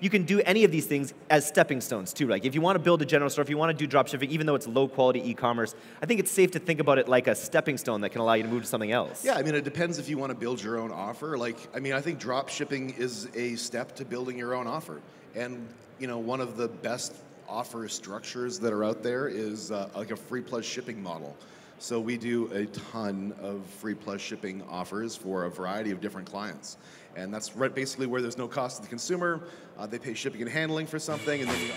you can do any of these things as stepping stones too. Like if you want to build a general store, if you want to do dropshipping, even though it's low quality e-commerce, I think it's safe to think about it like a stepping stone that can allow you to move to something else. Yeah, I mean, it depends if you want to build your own offer. Like, I mean, I think drop shipping is a step to building your own offer. And, you know, one of the best offer structures that are out there is uh, like a free plus shipping model. So we do a ton of free plus shipping offers for a variety of different clients. And that's right basically where there's no cost to the consumer. Uh, they pay shipping and handling for something, and then you.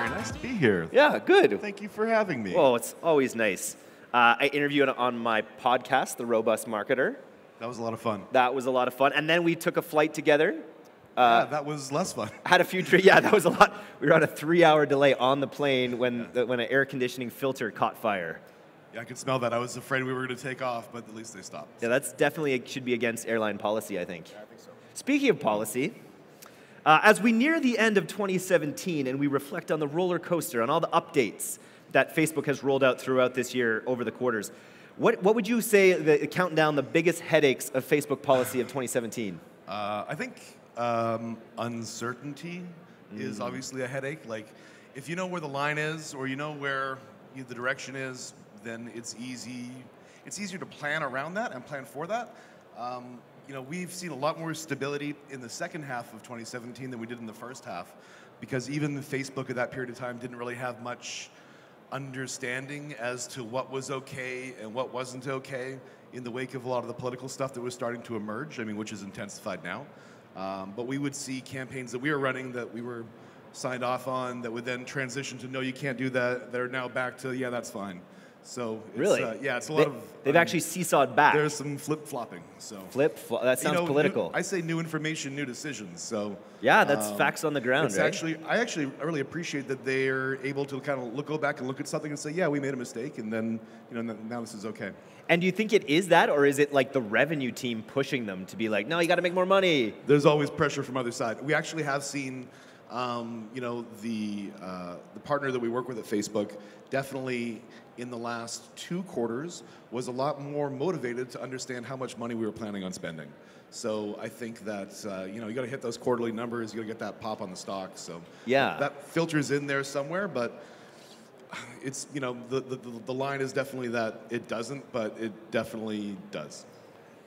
Very nice to be here. Yeah, good. Thank you for having me. Well, it's always nice. Uh, I interviewed on my podcast, The Robust Marketer. that was a lot of fun. That was a lot of fun. And then we took a flight together. yeah, that was less fun. Had a few drinks. Yeah, that was a lot. We were on a three-hour delay on the plane when the, when an air conditioning filter caught fire. Yeah, I could smell that. I was afraid we were going to take off, but at least they stopped. Yeah, that's definitely should be against airline policy, I think. Speaking of policy, uh, as we near the end of 2017 and we reflect on the roller coaster, on all the updates that Facebook has rolled out throughout this year over the quarters, what, what would you say, the, counting down the biggest headaches of Facebook policy of 2017? Uh, I think um, uncertainty is obviously a headache. Like, if you know where the line is or you know where you, the direction is, then it's easy. It's easier to plan around that and plan for that. Um, you know, we've seen a lot more stability in the second half of 2017 than we did in the first half, because even Facebook at that period of time didn't really have much understanding as to what was okay and what wasn't okay in the wake of a lot of the political stuff that was starting to emerge. I mean, which is intensified now. Um, but we would see campaigns that we were running that we were signed off on that would then transition to no, you can't do that. They're now back to yeah, that's fine. So it's, Really? uh, yeah, it's a lot They, of. they've actually seesawed back. There's some flip flopping. So Flip, flo- that you sounds know, new- political. I say new information, new decisions. So yeah, that's um, facts on the ground, it's right? actually I actually really appreciate that they're able to kind of look go back and look at something and say, yeah, we made a mistake, and then you know now this is okay. and do you think it is that, or is it like the revenue team pushing them to be like, no, you got to make more money? There's always pressure from other side. We actually have seen, um, you know, the uh, the partner that we work with at Facebook definitely in the last two quarters was a lot more motivated to understand how much money we were planning on spending. So I think that uh, you know you got to hit those quarterly numbers. You got to get that pop on the stock. So Yeah. that filters in there somewhere, but. It's you know the, the the line is definitely that it doesn't, but it definitely does.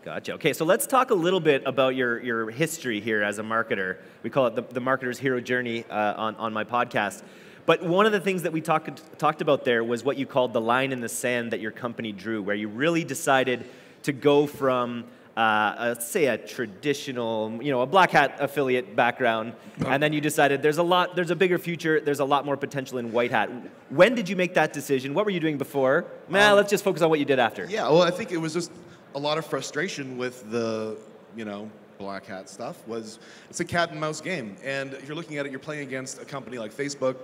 Gotcha. Okay, so let's talk a little bit about your, your history here as a marketer. We call it the, the marketer's hero journey uh, on, on my podcast. But one of the things that we talked, talked about there was what you called the line in the sand that your company drew, where you really decided to go from, uh, a, say, a traditional, you know, a black hat affiliate background, and then you decided there's a lot, there's a bigger future, there's a lot more potential in white hat. When did you make that decision? What were you doing before? Nah, let's just focus on what you did after. Yeah, well, I think it was just a lot of frustration with the, you know, black hat stuff. Was it's a cat and mouse game, and if you're looking at it, you're playing against a company like Facebook,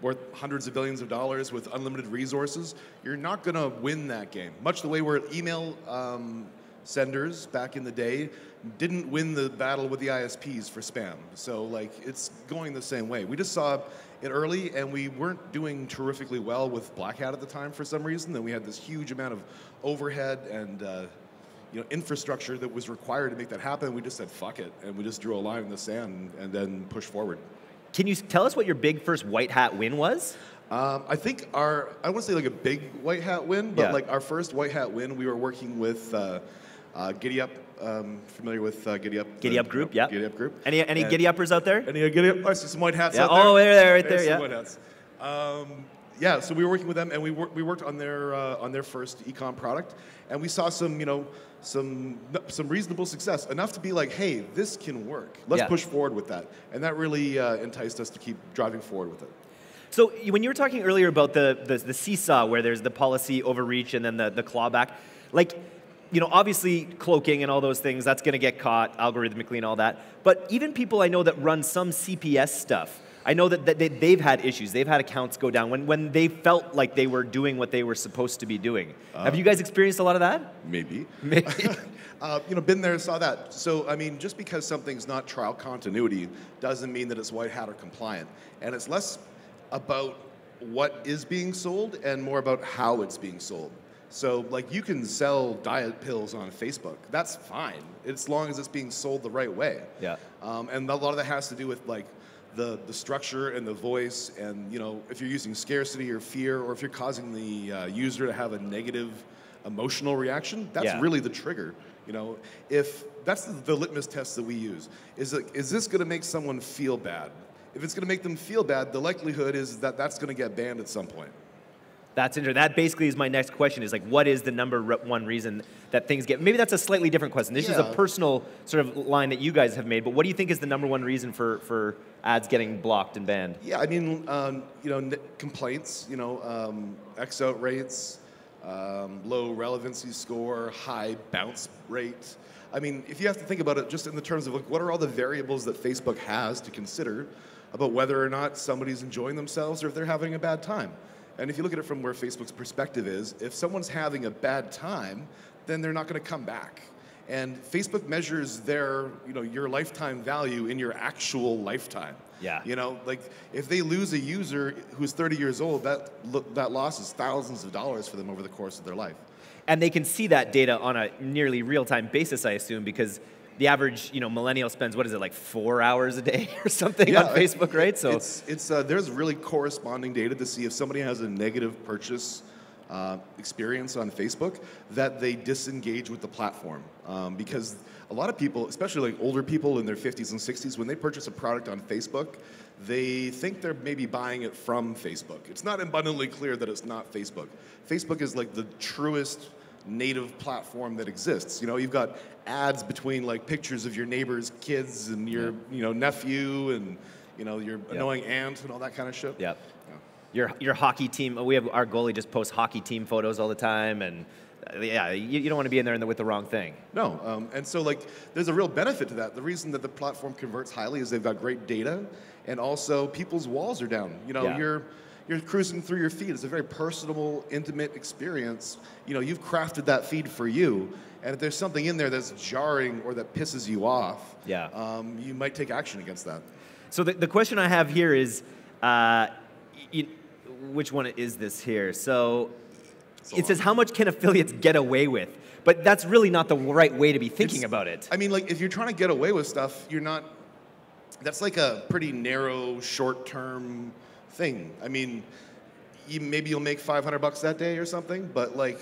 worth hundreds of billions of dollars with unlimited resources. You're not going to win that game. Much the way where email um, senders back in the day didn't win the battle with the ISPs for spam. So like it's going the same way. We just saw it early and we weren't doing terrifically well with Black Hat at the time for some reason. Then we had this huge amount of overhead and uh, you know infrastructure that was required to make that happen. We just said fuck it and we just drew a line in the sand and then pushed forward. Can you tell us what your big first white hat win was? Um, I think our, I to say like a big white hat win, but Yeah. like our first white hat win, we were working with uh, uh, Giddy Up. Um, familiar with uh, Giddy Up? Giddy Up Group, yeah. Giddy Up Group. Any any And- giddy uppers out there? Any Giddy Up? Oh, I see some white hats Yeah, out there. oh, there, there, right There's there, some yeah. white hats. Um, yeah, so we were working with them, and we, wor- we worked on their uh, on their first ecom product, and we saw some you know some some reasonable success, enough to be like, hey, this can work. Let's Yeah. push forward with that, and that really uh, enticed us to keep driving forward with it. So when you were talking earlier about the, the, the seesaw where there's the policy overreach and then the, the clawback, like, you know, obviously cloaking and all those things, that's going to get caught algorithmically and all that. But even people I know that run some CPS stuff I know that, that they, they've had issues. They've had accounts go down when, when they felt like they were doing what they were supposed to be doing. Have you guys experienced a lot of that? Maybe. Maybe. uh, you know, been there, saw that. So, I mean, just because something's not trial continuity doesn't mean that it's white hat or compliant. And it's less about what is being sold and more about how it's being sold. So, like, you can sell diet pills on Facebook. That's fine, as long as it's being sold the right way. Yeah. Um, and a lot of that has to do with like the the structure and the voice, and you know, if you're using scarcity or fear, or if you're causing the uh, user to have a negative emotional reaction, that's Yeah. really the trigger. You know, if that's the, the litmus test that we use, is like, is this going to make someone feel bad? If it's going to make them feel bad, the likelihood is that that's going to get banned at some point. That's interesting. That basically is my next question is like, what is the number one reason that things get, maybe that's a slightly different question. This is a personal sort of line that you guys have made, but what do you think is the number one reason for, for ads getting blocked and banned? Yeah, I mean, um, you know, n- complaints, you know, um, X out rates, um, low relevancy score, high bounce rate. I mean, if you have to think about it just in the terms of like, what are all the variables that Facebook has to consider about whether or not somebody's enjoying themselves or if they're having a bad time. And if you look at it from where Facebook's perspective is, if someone's having a bad time, then they're not going to come back. And Facebook measures their, you know, your lifetime value in your actual lifetime. Yeah. You know, like if they lose a user who's 30 years old, that that loss is thousands of dollars for them over the course of their life. And they can see that data on a nearly real-time basis, I assume, because the average, you know, millennial spends what is it like four hours a day or something on Facebook, right? So it's it's uh, there's really corresponding data to see if somebody has a negative purchase uh, experience on Facebook that they disengage with the platform um, because a lot of people, especially like older people in their 50s and 60s, when they purchase a product on Facebook, they think they're maybe buying it from Facebook. It's not abundantly clear that it's not Facebook. Facebook is like the truest native platform that exists. You know, you've got ads between like pictures of your neighbor's kids and your you know nephew and you know your annoying aunt and all that kind of shit. Yep. Your, your hockey team, we have our goalie just posts hockey team photos all the time, and uh, yeah, you, you don't want to be in there in the, with the wrong thing. No, um, and so like there's a real benefit to that. The reason that the platform converts highly is they've got great data, and also people's walls are down. You know, Yeah. you're you're cruising through your feed. It's a very personable, intimate experience. You know, you've crafted that feed for you, and if there's something in there that's jarring or that pisses you off, Yeah. um, you might take action against that. So the, the question I have here is, uh, y- which one is this here? So a it says, how much can affiliates get away with? But that's really not the right way to be thinking It's- about it. I mean, like if you're trying to get away with stuff, you're not. That's like a pretty narrow, short-term thing. I mean, you, maybe you'll make 500 bucks that day or something, but like,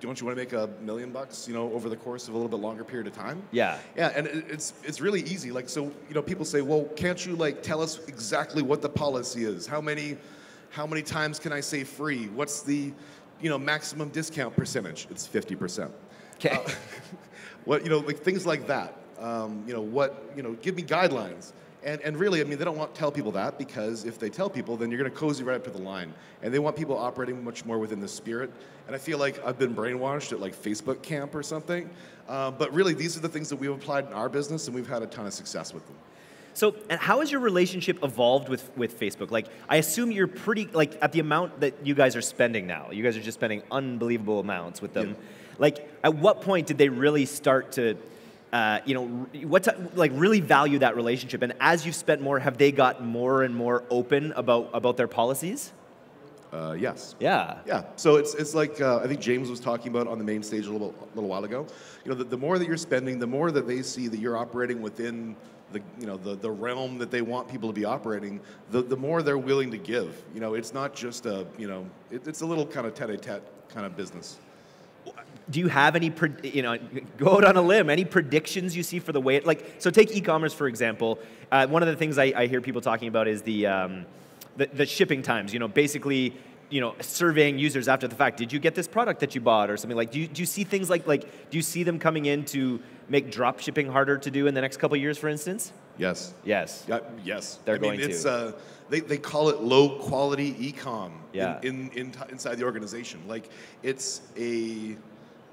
don't you want to make a million bucks? You know, over the course of a little bit longer period of time. Yeah. Yeah, and it's it's really easy. Like, so you know, people say, well, can't you like tell us exactly what the policy is? How many, how many times can I say free? What's the, you know, maximum discount percentage? It's 50 percent. Okay. what you know, like things like that. Um, you know, what you know, give me guidelines. And, and really, I mean, they don't want to tell people that because if they tell people, then you're going to cozy right up to the line. And they want people operating much more within the spirit. And I feel like I've been brainwashed at like Facebook camp or something. Uh, but really, these are the things that we've applied in our business, and we've had a ton of success with them. So, and how has your relationship evolved with, with Facebook? Like, I assume you're pretty, like, at the amount that you guys are spending now, you guys are just spending unbelievable amounts with them. Yeah. Like, at what point did they really start to, uh, you know, r- what, like, really value that relationship? And as you've spent more, have they got more and more open about, about their policies? Uh, yes. Yeah. Yeah, so it's, it's like uh, I think James was talking about on the main stage a little, little while ago. You know, the, the more that you're spending, the more that they see that you're operating within the, you know, the, the realm that they want people to be operating, the, the more they're willing to give. You know, it's not just a, you know, it, it's a little kind of tete-a-tete kind of business. Do you have any, you know, go out on a limb, any predictions you see for the way, it, like, so take e-commerce, for example. Uh, one of the things I, I hear people talking about is the, um, the, the shipping times, you know, basically, you know, surveying users after the fact. Did you get this product that you bought or something like, do you, do you see things like, like, do you see them coming in to make drop shipping harder to do in the next couple years, for instance? Yes. Yes. Yeah, yes. They're I mean, going it's, to. Uh, they, they call it low quality e-com Yeah. in, in, in, inside the organization. Like it's a,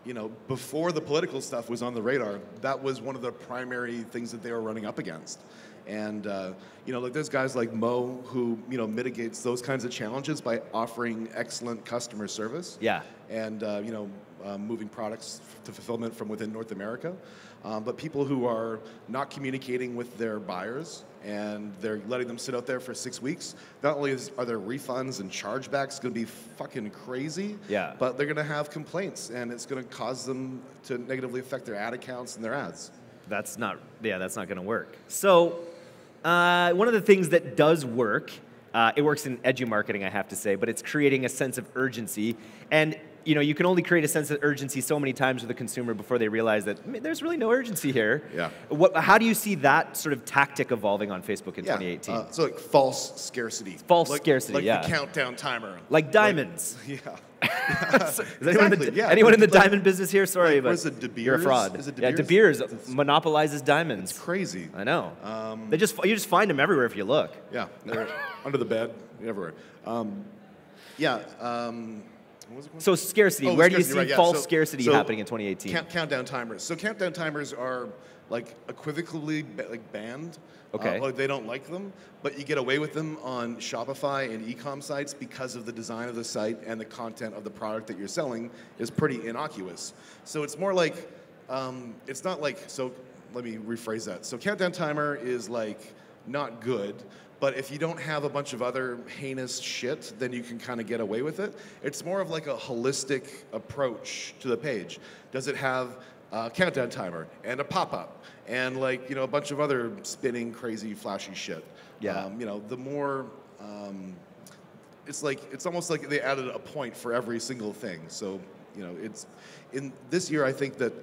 you know, before the political stuff was on the radar, that was one of the primary things that they were running up against. And uh, you know, like there's guys like Mo who you know mitigates those kinds of challenges by offering excellent customer service. Yeah. And uh, you know, uh, moving products to fulfillment from within North America. Um, but people who are not communicating with their buyers and they're letting them sit out there for six weeks, not only is, are there refunds and chargebacks going to be fucking crazy, Yeah. but they're going to have complaints and it's going to cause them to negatively affect their ad accounts and their ads. That's not, yeah, that's not going to work. So, uh, one of the things that does work, uh, it works in edu marketing, I have to say, but it's creating a sense of urgency. And you know, you can only create a sense of urgency so many times with a consumer before they realize that "I mean, there's really no urgency here. Yeah. What, how do you see that sort of tactic evolving on Facebook in Yeah, 2018? uh, so like false scarcity. False Like- scarcity, Like yeah. the countdown timer. like diamonds. Yeah. Is anyone, in the, yeah. anyone in the Like- diamond business here? Sorry, like, but is it, De you're a Beers? fraud. Is it De Beers? yeah, De Beers? Beers It's- monopolizes diamonds. It's crazy. I know. Um, they just you just find them everywhere if you look. Yeah, under the bed, everywhere. Um, yeah. Um, So scarcity. Oh, where do you see right, yeah. false So- scarcity so happening in 2018? Count, countdown timers. So countdown timers are like equivocally like banned. Okay. Uh, like they don't like them, but you get away with them on Shopify and e-com sites because of the design of the site and the content of the product that you're selling is pretty innocuous. So it's more like um, it's not like so. Let me rephrase that. So countdown timer is like not good. But if you don't have a bunch of other heinous shit, then you can kind of get away with it. It's more of like a holistic approach to the page. Does it have a countdown timer and a pop-up and like you know a bunch of other spinning, crazy, flashy shit? Yeah. Um, you know, the more um, it's like it's almost like they added a point for every single thing. So you know, it's in this year. I think that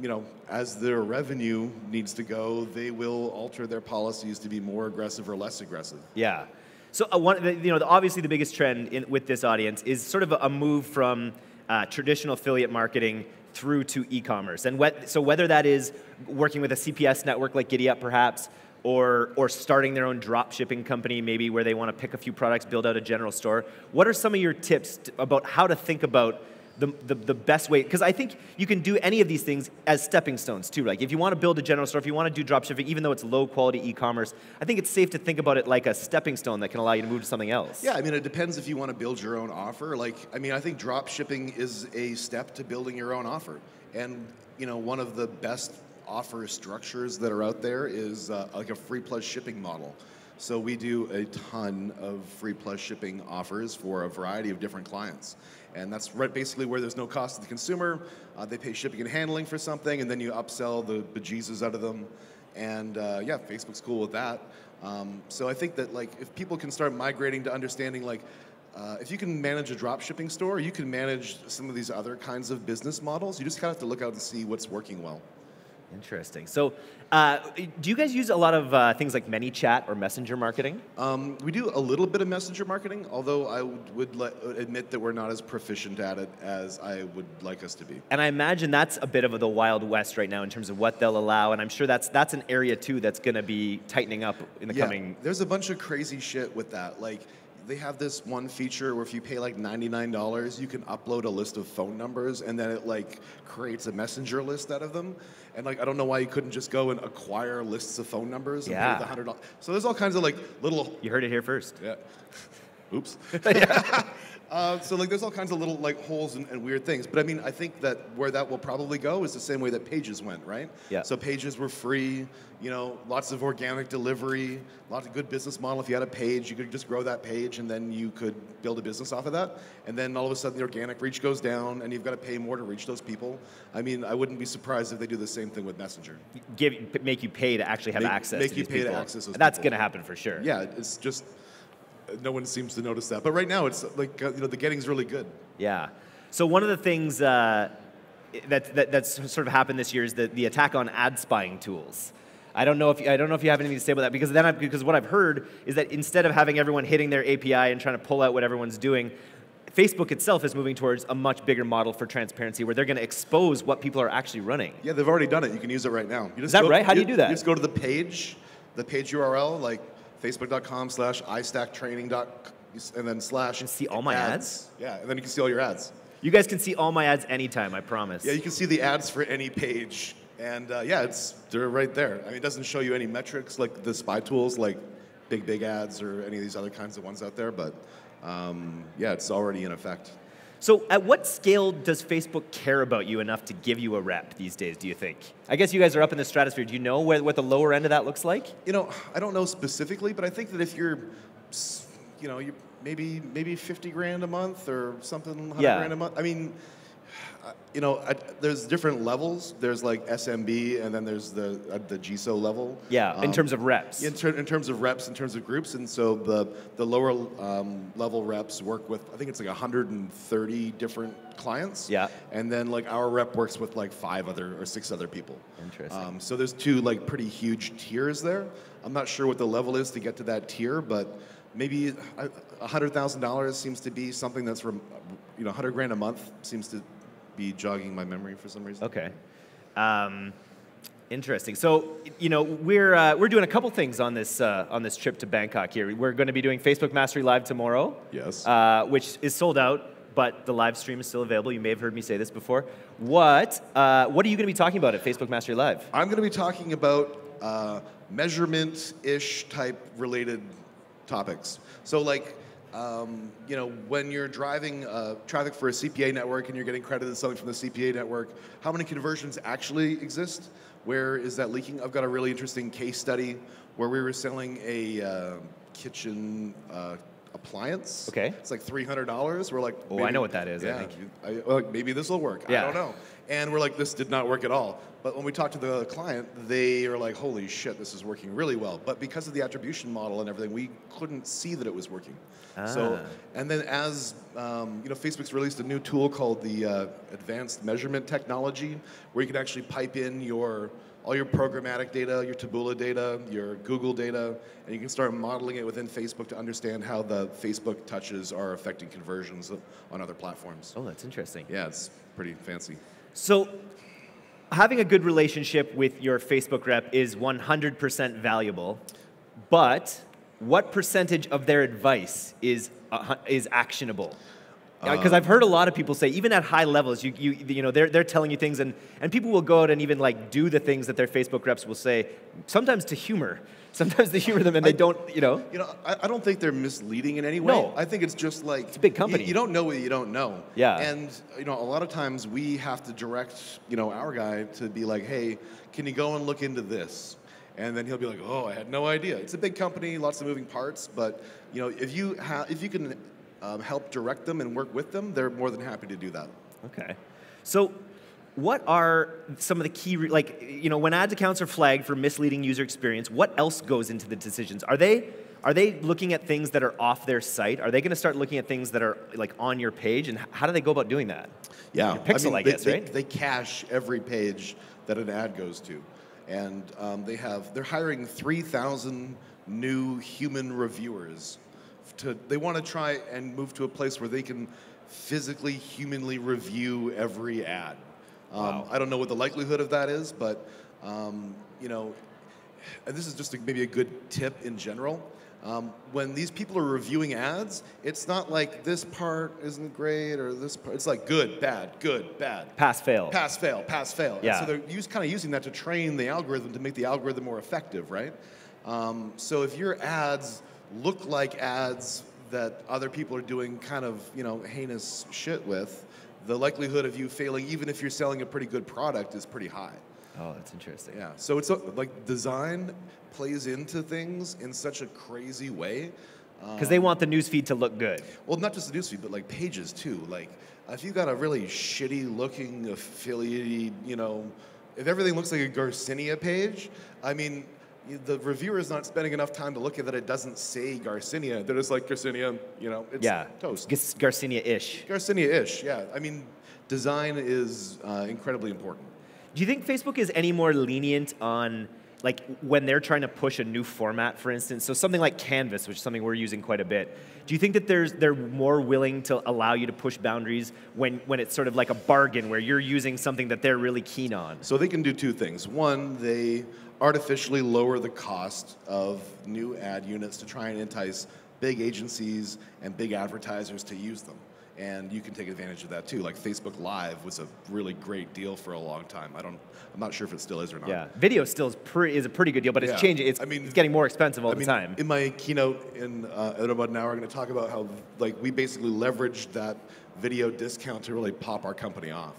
you know, as their revenue needs to go, they will alter their policies to be more aggressive or less aggressive. Yeah. So uh, one, you know, the, obviously the biggest trend in, with this audience is sort of a, a move from uh, traditional affiliate marketing through to e-commerce. And so whether that is working with a CPS network like GiddyUp, perhaps, or or starting their own drop shipping company, maybe where they want to pick a few products, build out a general store. What are some of your tips about how to think about the, the, the best way, because I think you can do any of these things as stepping stones too. Like if you want to build a general store, if you want to do drop shipping, even though it's low quality e-commerce, I think it's safe to think about it like a stepping stone that can allow you to move to something else. Yeah, I mean, it depends if you want to build your own offer. Like, I mean, I think drop shipping is a step to building your own offer. And, you know, one of the best offer structures that are out there is uh, like a free plus shipping model. So we do a ton of free plus shipping offers for a variety of different clients. And that's right basically where there's no cost to the consumer. Uh, they pay shipping and handling for something, and then you upsell the bejesus out of them. And uh, yeah, Facebook's cool with that. Um, so I think that like if people can start migrating to understanding like uh, if you can manage a drop shipping store, you can manage some of these other kinds of business models. You just kind of have to look out and see what's working well. Interesting. So, uh, do you guys use a lot of uh, things like ManyChat or Messenger marketing? Um, we do a little bit of messenger marketing, although I would, would let, admit that we're not as proficient at it as I would like us to be. And I imagine that's a bit of the wild west right now in terms of what they'll allow. And I'm sure that's that's an area too that's going to be tightening up in the Yeah, coming. there's a bunch of crazy shit with that. Like, they have this one feature where if you pay like $99, you can upload a list of phone numbers and then it like creates a messenger list out of them. And like, I don't know why you couldn't just go and acquire lists of phone numbers and Yeah. pay the $100. So there's all kinds of like little You heard it here first. Yeah. Oops. uh, so like, there's all kinds of little like holes and, and weird things. But I mean, I think that where that will probably go is the same way that Pages went, right? Yeah. So Pages were free. You know, lots of organic delivery, lots of good business model. If you had a page, you could just grow that page, and then you could build a business off of that. And then all of a sudden, the organic reach goes down, and you've got to pay more to reach those people. I mean, I wouldn't be surprised if they do the same thing with Messenger. Give make you pay to actually have Make- access. make to you pay to access That's going to happen for sure. Yeah, it's just no one seems to notice that. But right now, it's like uh, you know the getting's really good. Yeah. So one of the things uh, that, that that's sort of happened this year is the, the attack on ad spying tools. I don't know if you, I don't know if you have anything to say about that because then I, because what I've heard is that instead of having everyone hitting their API and trying to pull out what everyone's doing, Facebook itself is moving towards a much bigger model for transparency where they're going to expose what people are actually running. Yeah, they've already done it. You can use it right now. You just Is that go- right? How do you do that? You just go to the page, the page URL, like facebook.com slash istacktraining and then slash And see all my ads? Yeah, and then you can see all your ads. You guys can see all my ads anytime, I promise. Yeah, you can see the ads for any page, And uh, yeah, it's they're right there. I mean, it doesn't show you any metrics like the spy tools, like big big ads or any of these other kinds of ones out there. But um, yeah, it's already in effect. So, at what scale does Facebook care about you enough to give you a rep these days, do you think? I guess you guys are up in the stratosphere. Do you know what, what the lower end of that looks like? You know, I don't know specifically, but I think that if you're, you know, you maybe maybe 50 grand a month or something, 100 Yeah. grand a month. I mean, you know, I, there's different levels. There's like SMB, and then there's the uh, the GSO level. Yeah, in Um, terms of reps. In, ter- in terms of reps, in terms of groups, and so the the lower um, level reps work with I think it's like 130 different clients. Yeah. And then like our rep works with like five other or six other people. Interesting. Um, so there's two like pretty huge tiers there. I'm not sure what the level is to get to that tier, but maybe a a hundred thousand dollars seems to be something that's rem- you know 100 grand a month seems to be jogging my memory for some reason. Okay. Um, interesting. So, you know, we're, uh, we're doing a couple things on this, uh, on this trip to Bangkok here. We're going to be doing Facebook Mastery Live tomorrow. Yes. Uh, which is sold out, but the live stream is still available. You may have heard me say this before. What, uh, what are you going to be talking about at Facebook Mastery Live? I'm going to be talking about uh, measurement-ish type related topics. So like, um, you know, when you're driving uh, traffic for a CPA network and you're getting credited something from the CPA network, how many conversions actually exist? Where is that leaking? I've got a really interesting case study where we were selling a uh, kitchen uh, appliance. Okay. It's like three hundred dollars. We're like, Oh, I know what that is, I Yeah, think. I, like, maybe this will work. Yeah. I don't know. And we're like, this did not work at all. But when we talked to the client, they are like, holy shit, this is working really well. But because of the attribution model and everything, we couldn't see that it was working. Ah. So, and then as um, you know, Facebook's released a new tool called the uh, Advanced Measurement Technology, where you can actually pipe in your all your programmatic data, your Taboola data, your Google data, and you can start modeling it within Facebook to understand how the Facebook touches are affecting conversions on other platforms. Oh, that's interesting. Yeah, it's pretty fancy. So, having a good relationship with your Facebook rep is 100% valuable, but what percentage of their advice is, uh, is actionable? Uh, because uh. I've heard a lot of people say, even at high levels, you, you, you know, they're, they're telling you things, and, and people will go out and even like do the things that their Facebook reps will say, sometimes to humor. Sometimes they humor them and they don't, you know. You know, I, I don't think they're misleading in any way. No. I think it's just like It's a big company. You, you don't know what you don't know. Yeah. And you know, a lot of times we have to direct, you know, our guy to be like, "Hey, can you go and look into this?" And then he'll be like, "Oh, I had no idea." It's a big company, lots of moving parts, but you know, if you have, if you can um, help direct them and work with them, they're more than happy to do that. Okay. So, what are some of the key, re- like, you know, when ads accounts are flagged for misleading user experience, what else goes into the decisions? Are they, are they looking at things that are off their site? Are they going to start looking at things that are like on your page? And how do they go about doing that? Yeah, Your pixel, I they, guess, they, right? They cache every page that an ad goes to, and um, they have they're hiring three thousand new human reviewers. To they want to try and move to a place where they can physically, humanly review every ad. Um, Wow. I don't know what the likelihood of that is, but um, you know, and this is just a, maybe a good tip in general. Um, when these people are reviewing ads, it's not like this part isn't great or this part. It's like good, bad, good, bad, Pass, fail. pass, fail, pass, fail. And Yeah. so they're use, kind of using that to train the algorithm to make the algorithm more effective, right? Um, so if your ads look like ads that other people are doing kind of you know heinous shit with, the likelihood of you failing, even if you're selling a pretty good product, is pretty high. Oh, that's interesting. Yeah. So it's like design plays into things in such a crazy way. Because they want the newsfeed to look good. Well, not just the newsfeed, but like pages too. Like if you've got a really shitty looking affiliate, you know, if everything looks like a Garcinia page, I mean, the reviewer is not spending enough time to look at that it doesn't say Garcinia. They're just like Garcinia, you know, it's Yeah. toast. Garcinia-ish. Garcinia-ish, yeah. I mean, design is uh, incredibly important. Do you think Facebook is any more lenient on like when they're trying to push a new format, for instance? So something like Canvas, which is something we're using quite a bit. Do you think that there's they're more willing to allow you to push boundaries when when it's sort of like a bargain where you're using something that they're really keen on? So they can do two things. One, they artificially lower the cost of new ad units to try and entice big agencies and big advertisers to use them. and you can take advantage of that too. Like Facebook Live was a really great deal for a long time. I don't, I'm not sure if it still is or not. Yeah, video still is, pretty is a pretty good deal, but it's Yeah. changing. It's, I mean- it's getting more expensive all I the mean, time. in my keynote in, uh, in about an hour, I'm going to talk about how like we basically leveraged that video discount to really pop our company off.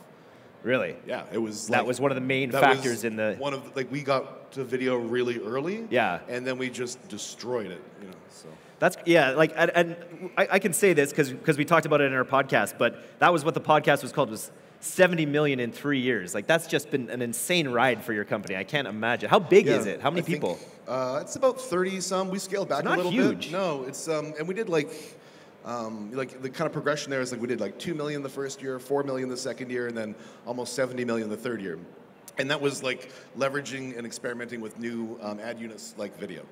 Really? Yeah, it was. That like- was one of the main factors in the- one of the- like we got to video really early. Yeah. and then we just destroyed it. You know, so. That's yeah, like and, and I, I can say this because because we talked about it in our podcast, but that was what the podcast was called was 70 million in three years. Like that's just been an insane ride for your company. I can't imagine. How big is it? How many I think, people? uh, it's about thirty some. We scaled back not a little huge. bit. No, it's um, and we did like. Um, like the kind of progression there is like we did like two million the first year, four million the second year, and then almost seventy million the third year, and that was like leveraging and experimenting with new um, ad units like video.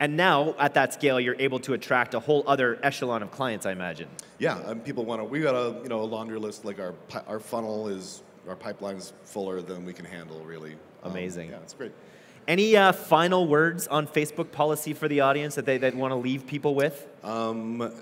And now at that scale, you're able to attract a whole other echelon of clients. I imagine. Yeah, and people want to. We got a you know a laundry list. Like our our funnel is our pipeline is fuller than we can handle. Really Um, Amazing. yeah, it's great. Any uh, final words on Facebook policy for the audience that they that want to leave people with? Um,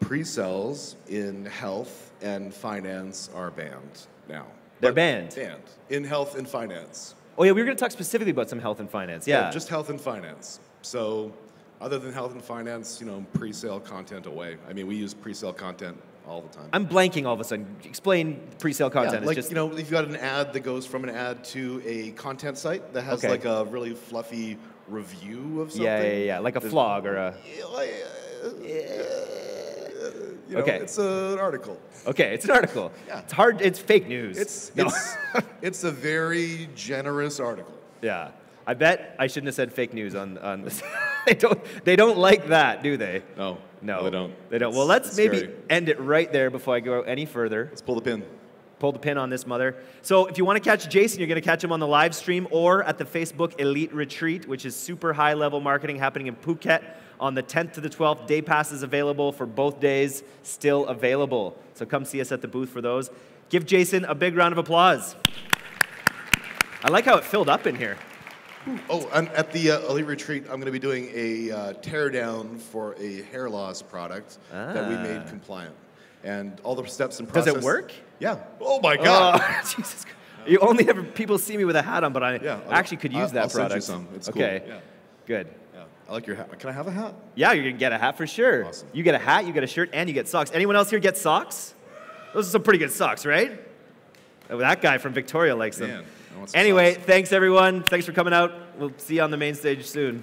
pre-sales in health and finance are banned now. They're But banned? Banned in health and finance. Oh yeah, we were going to talk specifically about some health and finance. Yeah. just health and finance. So, other than health and finance, you know, pre-sale content away. I mean, we use pre-sale content all the time. I'm blanking all of a sudden. Explain pre-sale content. Yeah, It's like just you know, if you've got an ad that goes from an ad to a content site that has Okay. like a really fluffy review of something. yeah, yeah, yeah, like a there's- flog or a. Yeah, like, uh, you know, Okay. it's an article. Okay, it's an article. Yeah. It's hard. It's fake news. It's No. it's it's a very generous article. yeah. I bet I shouldn't have said fake news on on this. they don't. They don't like that, do they? No, No, they don't. They don't. It's- well, let's maybe scary. end it right there before I go any further. let's pull the pin. Pull the pin on this mother. So if you want to catch Jason, you're going to catch him on the live stream or at the Facebook Elite Retreat, which is super high level marketing happening in Phuket on the 10th to the 12th. Day passes available for both days, still available. So come see us at the booth for those. Give Jason a big round of applause. I like how it filled up in here. Oh, and at the uh, Elite Retreat, I'm going to be doing a uh, teardown for a hair loss product that we Ah. made compliant, and all the steps and process. Does it work? Yeah. Oh my God. Oh, Jesus. Christ. You only ever people see me with a hat on, but I Yeah, actually could use I'll- that I'll send you product. some. It's cool. okay. Yeah. Good. yeah. I like your hat. Can I have a hat? Yeah, you're gonna get a hat for sure. Awesome. You get a hat, you get a shirt, and you get socks. Anyone else here get socks? Those are some pretty good socks, right? Oh, that guy from Victoria likes them. Man, I anyway, socks. thanks everyone. Thanks for coming out. We'll see you on the main stage soon.